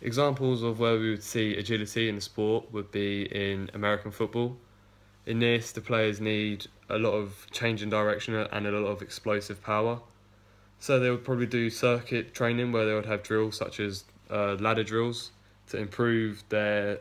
Examples of where we would see agility in the sport would be in American football. In this, the players need a lot of change in direction and a lot of explosive power. So they would probably do circuit training where they would have drills such as uh, ladder drills to improve their